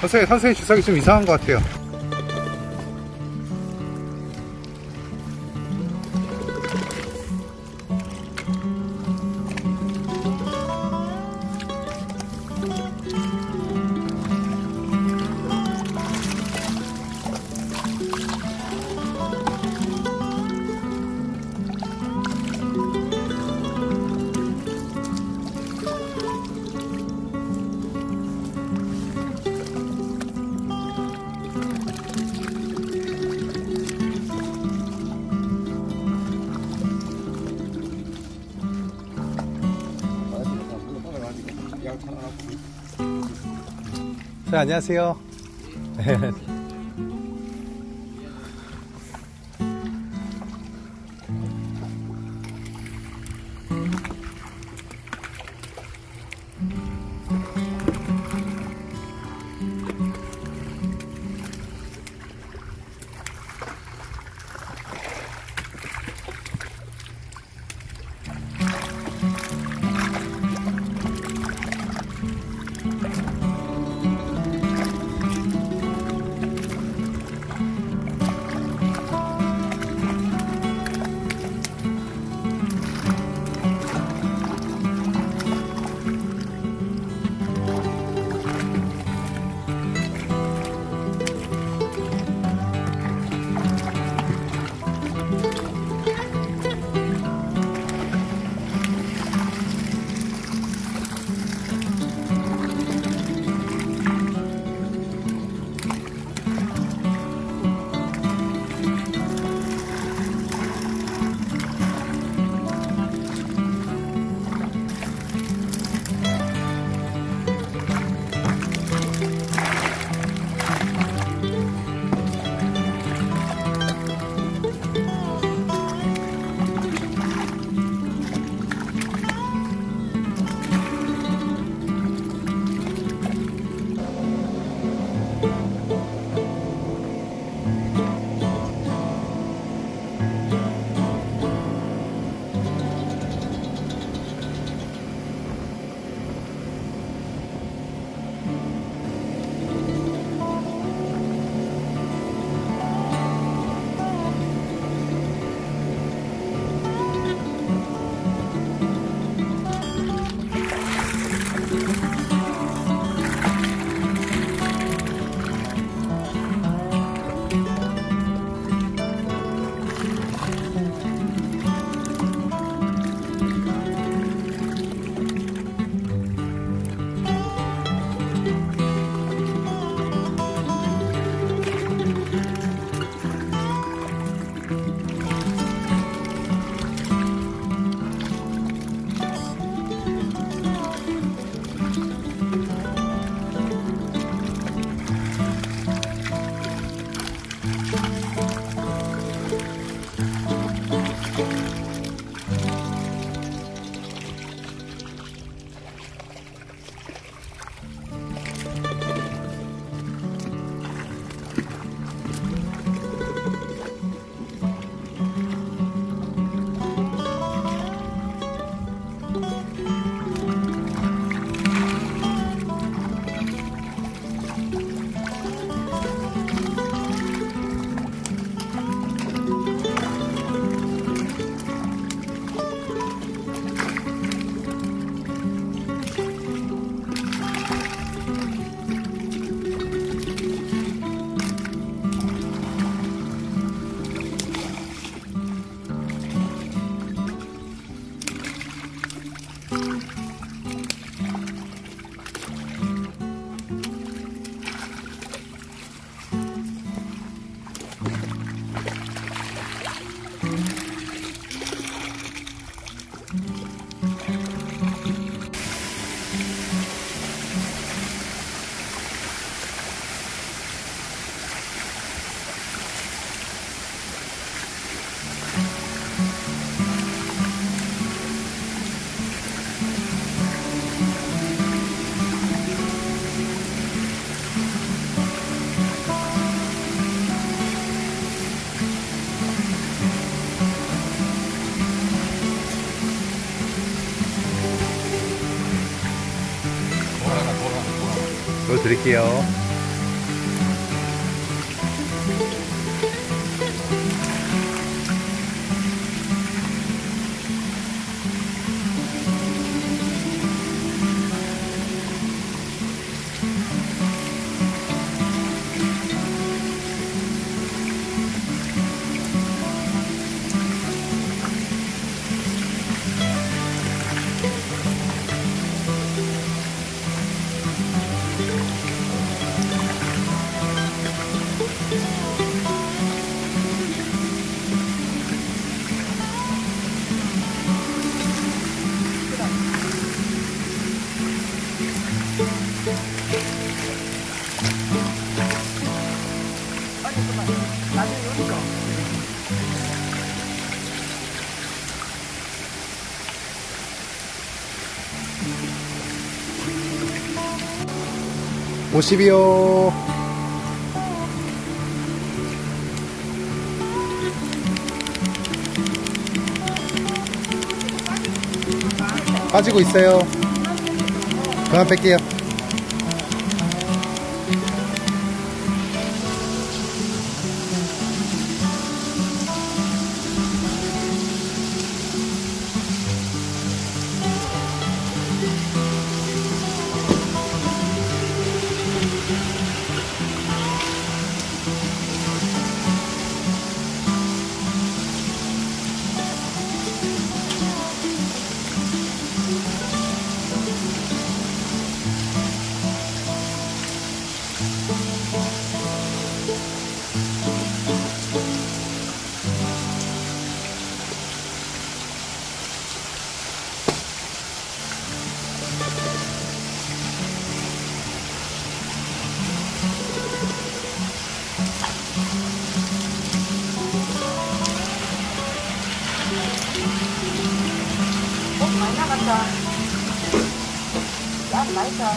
선생님, 선생님 주석이 좀 이상한 것 같아요. 자, 안녕하세요. 드릴게요. 50이요. 빠지고 있어요. 그만 뺄게요. cho giá mười mấy cho